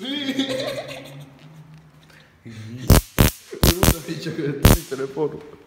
Uno dice che il telefono.